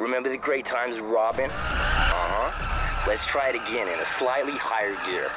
Remember the great times Robin? Uh-huh. Let's try it again in a slightly higher gear.